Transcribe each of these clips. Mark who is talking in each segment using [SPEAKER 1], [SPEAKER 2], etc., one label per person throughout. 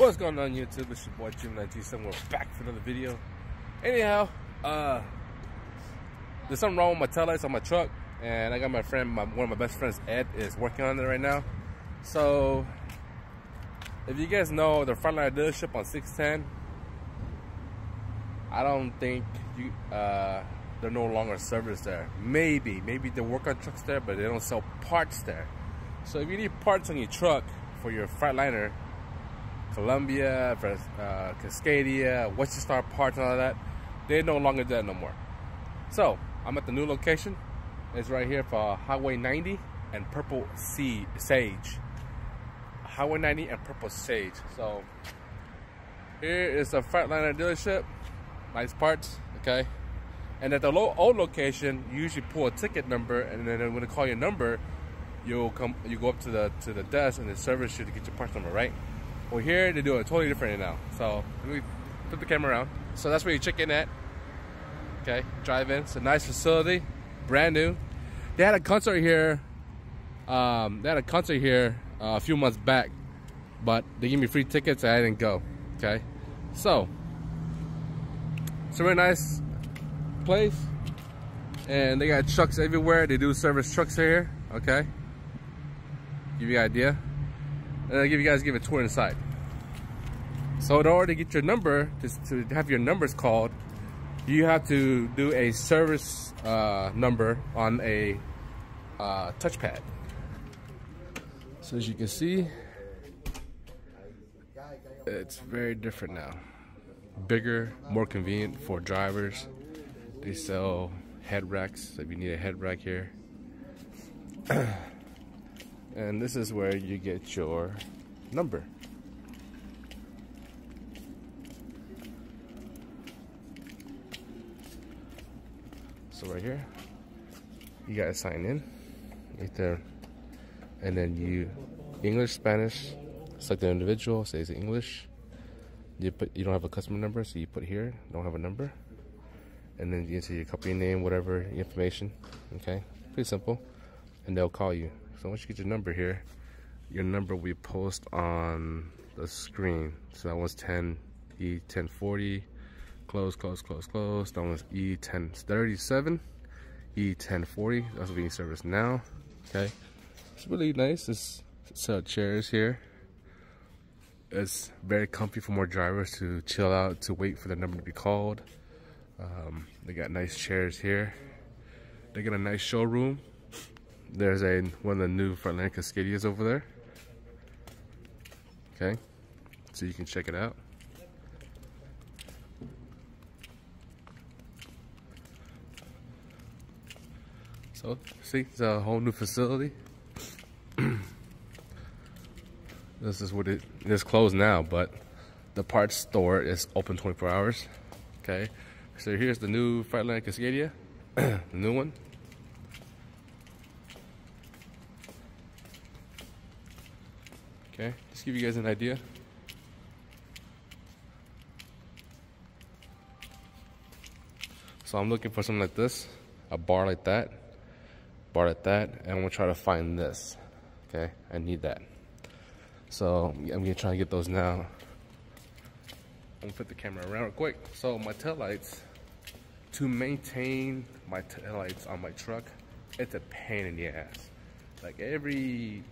[SPEAKER 1] What's going on YouTube? It's your boy Jim 97. We're back for another video. Anyhow, uh, there's something wrong with my taillights on my truck, and I got my friend, my, one of my best friends, Ed, is working on it right now. So, if you guys know the Freightliner dealership on 610, I don't think you uh, they're no longer service there. Maybe, maybe they work on trucks there, but they don't sell parts there. So if you need parts on your truck for your Freightliner, Columbia, uh, Cascadia, Western Star parts and all that, they're no longer there no more. So I'm at the new location. It's right here for Highway 90 and Purple Sea Sage. Highway 90 and Purple Sage. So here is a Freightliner dealership. Nice parts, okay? And at the old location, you usually pull a ticket number, and then when they call your number, you'll come, you go up to the to the desk, and the service to get your parts number, right? Well, here to do it totally different now. So let me flip the camera around. So that's where you check in at. Okay, drive in. It's a nice facility, brand new. They had a concert here. Um, they had a concert here uh, a few months back, but they gave me free tickets and I didn't go. Okay, so it's a really nice place and they got trucks everywhere they do service trucks here okay give you an idea and I'll give you guys give a tour inside. So in order to get your number to, to have your numbers called you have to do a service uh, number on a uh, touchpad. So as you can see it's very different now. Bigger more convenient for drivers. They sell head racks. If you need a head rack here. and this is where you get your number. So right here, you gotta sign in right there. And then you, English, Spanish, select the individual, says English. You put, you don't have a customer number, so you put here, don't have a number and then you enter your company name, whatever information. Okay, pretty simple, and they'll call you. So once you get your number here, your number will be post on the screen. So that one's 10 E1040, close, close, close, close. That one's E1037, E1040. That's being serviced now. Okay, it's really nice. This set of chairs here. It's very comfy for more drivers to chill out, to wait for the number to be called. Um, they got nice chairs here. They got a nice showroom. There's a one of the new Freightliner Cascadias over there. Okay, so you can check it out. So, see, it's a whole new facility. this is what it is closed now, but the parts store is open 24 hours. Okay, so here's the new Freightliner Cascadia, the new one. Okay, just give you guys an idea. So I'm looking for something like this, a bar like that, bar like that, and I'm gonna try to find this. Okay, I need that. So I'm gonna try to get those now. I'm gonna put the camera around real quick. So my tail lights to maintain my taillights on my truck, it's a pain in the ass. Like every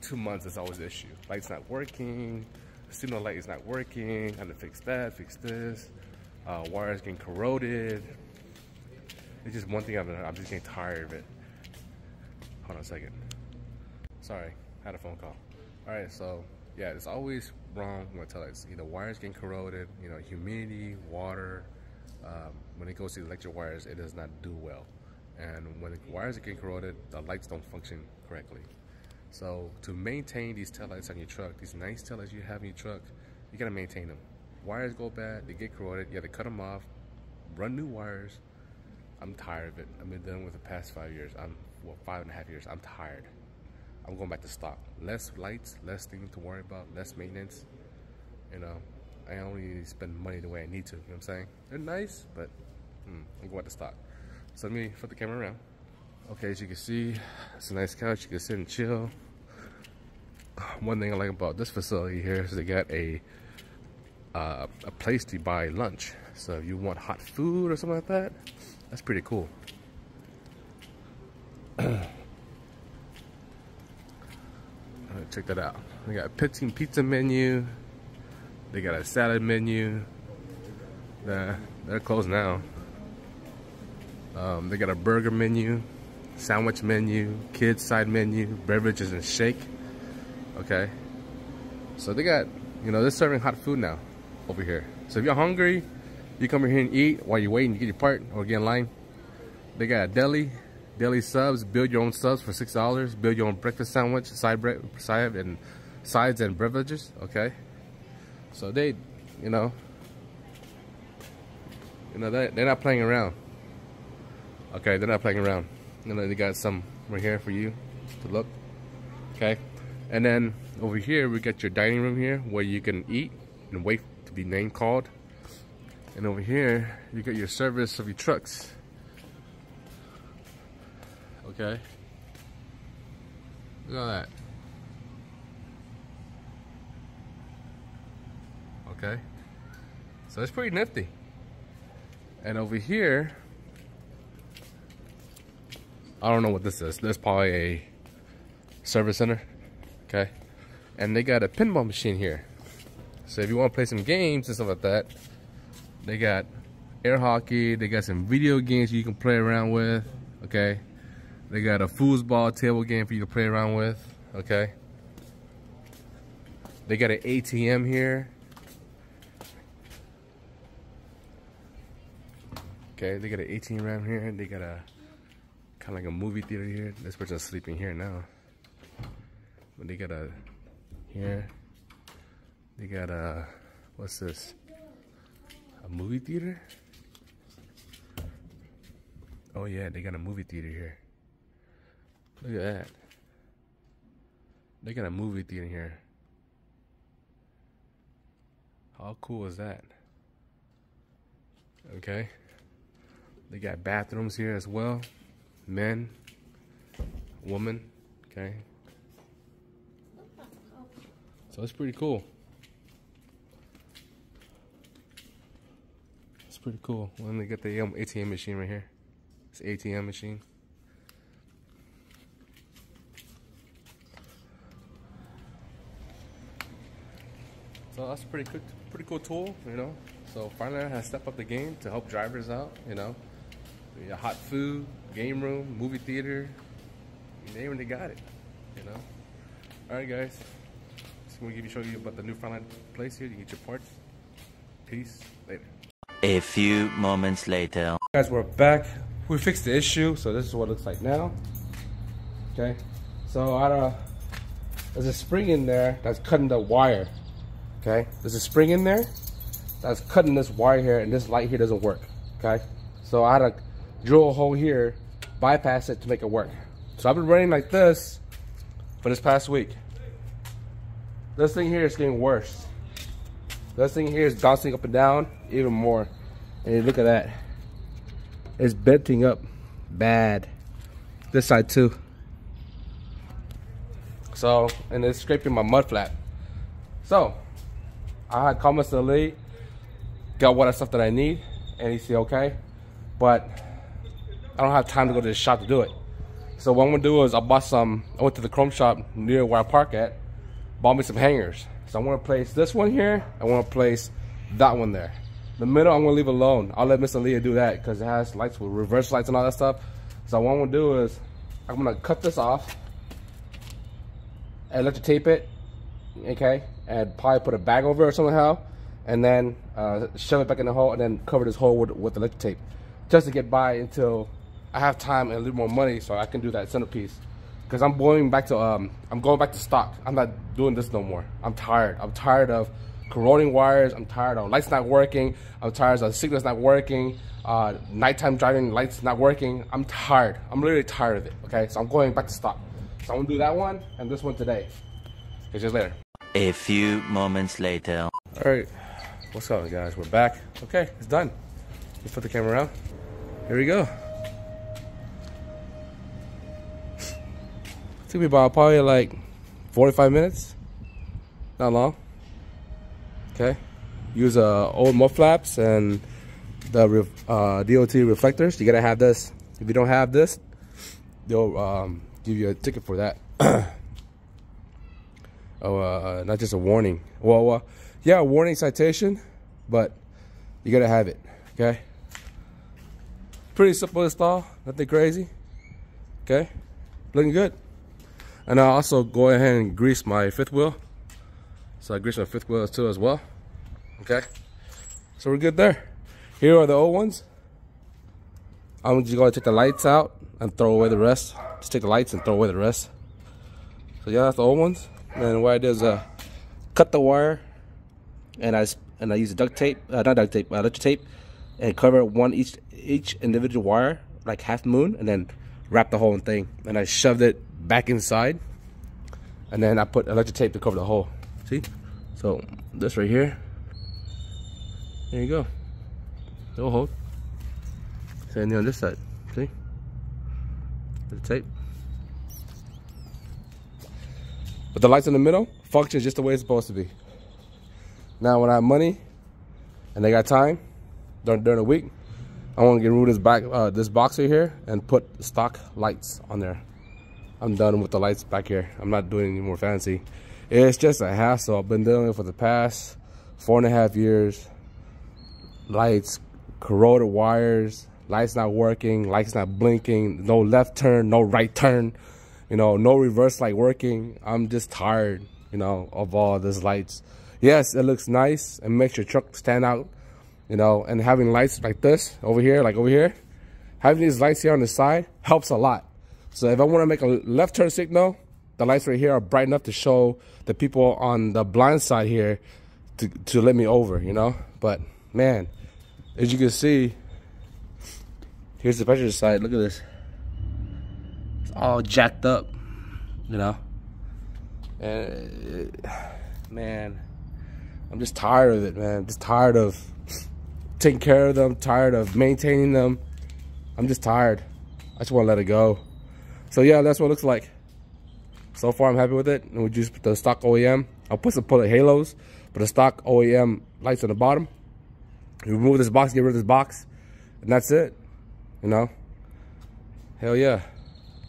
[SPEAKER 1] two months, it's always an issue. Light's not working, signal light is not working, I have to fix that, fix this. Uh, wires getting corroded. It's just one thing I'm, I'm just getting tired of it. Hold on a second. Sorry, I had a phone call. All right, so yeah, it's always wrong with taillights. Either wires getting corroded, you know, humidity, water, um, when it goes to the electric wires, it does not do well. And when the wires are getting corroded, the lights don't function correctly. So to maintain these taillights on your truck, these nice taillights you have in your truck, you gotta maintain them. Wires go bad, they get corroded, you gotta cut them off, run new wires. I'm tired of it. I've been done with the past five years. I'm, well, five and a half years. I'm tired. I'm going back to stock. Less lights, less things to worry about, less maintenance. You know, I only spend money the way I need to. You know what I'm saying? They're nice, but hmm, I'm going back to stock. So let me flip the camera around. Okay, as you can see, it's a nice couch. You can sit and chill. One thing I like about this facility here is they got a uh, a place to buy lunch. So if you want hot food or something like that, that's pretty cool. check that out. They got a pitching pizza menu. They got a salad menu. Nah, they're closed now. Um, they got a burger menu, sandwich menu, kids side menu, beverages and shake. Okay. So they got, you know, they're serving hot food now over here. So if you're hungry, you come here and eat while you're waiting to get your part or get in line. They got a deli, deli subs, build your own subs for six dollars, build your own breakfast sandwich, side bread, side and sides and beverages. Okay. So they, you know, you know, they, they're not playing around. Okay, they're not playing around. You know, they got some right here for you to look. Okay. And then over here, we got your dining room here where you can eat and wait to be name called. And over here, you got your service of your trucks. Okay. Look at that. Okay. So it's pretty nifty. And over here, I don't know what this is. This is probably a service center. Okay. And they got a pinball machine here. So if you want to play some games and stuff like that, they got air hockey. They got some video games you can play around with. Okay. They got a foosball table game for you to play around with. Okay. They got an ATM here. Okay, they got an 18 around here. and They got a kind of like a movie theater here. This person's sleeping here now. But they got a here. They got a what's this? A movie theater? Oh yeah, they got a movie theater here. Look at that. They got a movie theater here. How cool is that? Okay. They got bathrooms here as well. Men, woman, okay. So it's pretty cool. It's pretty cool. When they get the um, ATM machine right here. It's ATM machine. So that's a pretty good, pretty cool tool, you know. So Freightliner has stepped up the game to help drivers out, you know. Hot food, game room, movie theater, you name it, they got it. You know. All right, guys. Just gonna give you show you about the new Freightliner place here. You get your parts. Peace. Later.
[SPEAKER 2] A few moments later.
[SPEAKER 1] Guys, we're back. We fixed the issue, so this is what it looks like now. Okay. So I don't. There's a spring in there that's cutting the wire. Okay. There's a spring in there that's cutting this wire here, and this light here doesn't work. Okay. So I had to drill a hole here, bypass it to make it work. So I've been running like this for this past week. This thing here is getting worse. This thing here is bouncing up and down even more. And look at that. It's bending up bad. This side too. So, and it's scraping my mud flap. So, I had comments to the got what stuff that I need, and he said okay, but I don't have time to go to the shop to do it. So what I'm gonna do is I bought some, I went to the chrome shop near where I park at, bought me some hangers. So I'm gonna place this one here, I wanna place that one there. The middle I'm gonna leave alone. I'll let Miss Aaliyah do that because it has lights with reverse lights and all that stuff. So what I'm gonna do is I'm gonna cut this off electric tape it, okay, and probably put a bag over it somehow, and then uh, shove it back in the hole and then cover this hole with, with electric tape just to get by until I have time and a little more money so I can do that centerpiece. Because I'm going back to um, I'm going back to stock. I'm not doing this no more. I'm tired. I'm tired of corroding wires. I'm tired of lights not working. I'm tired of the signals not working. Uh, nighttime driving lights not working. I'm tired. I'm literally tired of it. Okay, so I'm going back to stock. So I'm gonna do that one and this one today. Catch you later.
[SPEAKER 2] A few moments later.
[SPEAKER 1] All right, what's up, guys? We're back. Okay, it's done. Let's put the camera around. Here we go. Took me about probably like 45 minutes not long. Okay, use uh, old mud flaps and the uh, DOT reflectors. You gotta have this. If you don't have this, they'll um, give you a ticket for that. oh, uh, not just a warning. Well, uh, yeah, warning citation, but you gotta have it. Okay. Pretty simple install. Nothing crazy. Okay. Looking good. And I'll also go ahead and grease my fifth wheel. So I grease my fifth wheel too as well. Okay. So we're good there. Here are the old ones. I'm just gonna take the lights out and throw away the rest. Just take the lights and throw away the rest. So yeah, that's the old ones. And what I did is uh, cut the wire, and I and I use duct tape, uh, not duct tape, uh, electric tape, and cover one each each individual wire like half moon, and then wrap the whole thing. And I shoved it back inside, and then I put electric tape to cover the hole. See? So this right here. There you go. It'll hold. Same thing on this side. See? The tape. But the lights in the middle function just the way it's supposed to be. Now when I have money and they got time during, during the week, I want to get rid of this back uh, this box right here and put stock lights on there. I'm done with the lights back here. I'm not doing any more fancy. It's just a hassle. I've been dealing with for the past four and a half years. Lights, corroded wires, lights not working, lights not blinking, no left turn, no right turn, you know, no reverse light working. I'm just tired, you know, of all these lights. Yes, it looks nice and makes your truck stand out, you know, and having lights like this over here, like over here, having these lights here on the side helps a lot. So if I want to make a left turn signal, the lights right here are bright enough to show the people on the blind side here to, to let me over, you know? But man, as you can see, here's the passenger side. Look at this. It's all jacked up, you know? And uh, man, I'm just tired of it, man. I'm just tired of taking care of them, tired of maintaining them. I'm just tired. I just want to let it go. So yeah, that's what it looks like. So far, I'm happy with it. And we just put the stock OEM. I'll put some bullet halos, but the stock OEM lights on the bottom. Remove this box, get rid of this box, and that's it. You know? Hell yeah.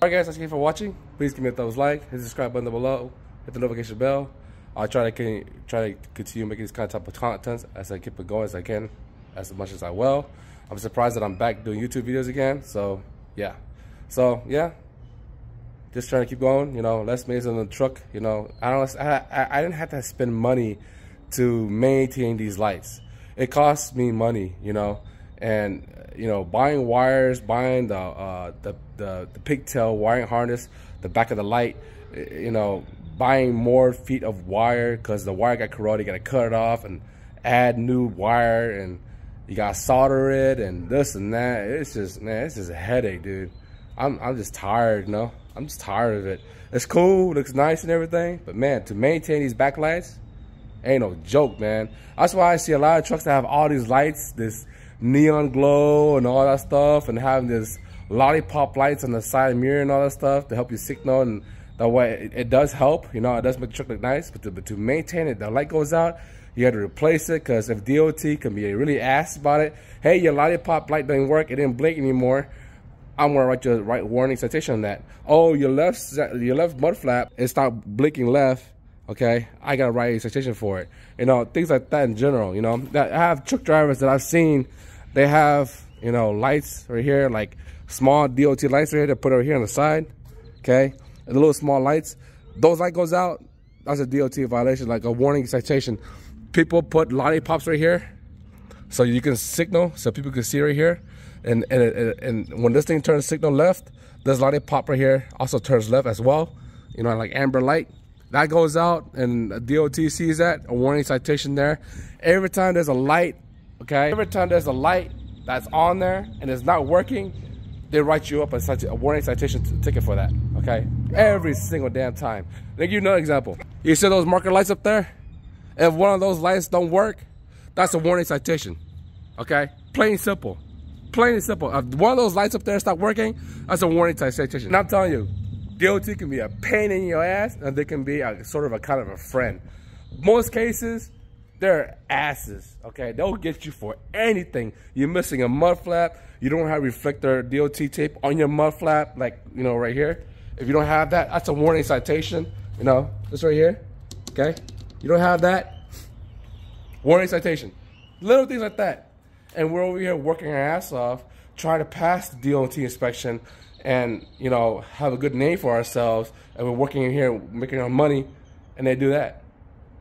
[SPEAKER 1] Alright guys, thank you for watching. Please give me a thumbs like, hit the subscribe button below, hit the notification bell. I'll try to try to continue making this kind of type of content as I keep it going as I can, as much as I will. I'm surprised that I'm back doing YouTube videos again. So yeah. So yeah, just trying to keep going. You know, less maintenance on the truck. You know, I don't. I, I, didn't have to spend money to maintain these lights. It costs me money. You know, and you know, buying wires, buying the uh, the, the the pigtail wiring harness, the back of the light. You know, buying more feet of wire because the wire got corroded. You got to cut it off and add new wire and you got to solder it and this and that. It's just man, it's just a headache, dude. I'm I'm just tired, you know. I'm just tired of it. It's cool, looks nice and everything, but man, to maintain these backlights ain't no joke, man. That's why I see a lot of trucks that have all these lights, this neon glow and all that stuff, and having this lollipop lights on the side mirror and all that stuff to help you signal and that way it, it does help, you know, it does make the truck look nice, but to, but to maintain it, the light goes out, you have to replace it because if DOT can be really asked about it, hey, your lollipop light doesn't work, it didn't blink anymore, I'm gonna write your right warning citation on that. Oh, your left your left mud flap is stopped blinking left. Okay, I gotta write a citation for it. You know, things like that in general. You know, that I have truck drivers that I've seen. They have you know lights right here, like small DOT lights right here. They put over here on the side. Okay, and the little small lights. Those light goes out. That's a DOT violation, like a warning citation. People put lollipops right here, so you can signal, so people can see right here and and, and when this thing turns signal left, this light pop right here also turns left as well. You know, like amber light. That goes out and DOT sees that, a warning citation there. Every time there's a light, okay, every time there's a light that's on there and it's not working, they write you up a, a warning citation ticket for that, okay? Every single damn time. Let me give you another example. You see those marker lights up there? If one of those lights don't work, that's a warning citation, okay? Plain simple. Plain and simple. If one of those lights up there stop working, that's a warning citation. And I'm telling you, DOT can be a pain in your ass, and they can be a sort of a kind of a friend. Most cases, they're asses. Okay, they'll get you for anything. You're missing a mud flap. You don't have reflector DOT tape on your mud flap, like you know right here. If you don't have that, that's a warning citation. You know, this right here. Okay, you don't have that. Warning citation. Little things like that. And we're over here working our ass off, trying to pass the DOT inspection and, you know, have a good name for ourselves. And we're working in here, making our money, and they do that.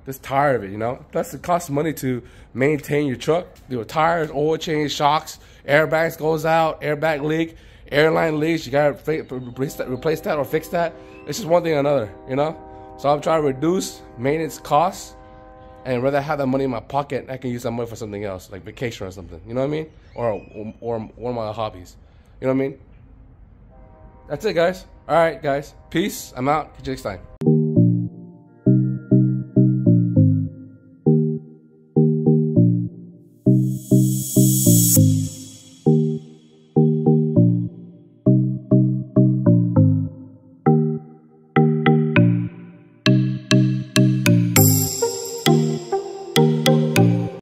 [SPEAKER 1] Just tired of it, you know? Plus, it costs money to maintain your truck. You know, tires, oil change, shocks, airbags goes out, airbag leak, airline leaks. You gotta replace that, replace that or fix that. It's just one thing or another, you know? So I'm trying to reduce maintenance costs and rather have that money in my pocket, I can use that money for something else, like vacation or something. You know what I mean? Or or one of my hobbies. You know what I mean? That's it, guys. All right, guys. Peace. I'm out. Catch you next time.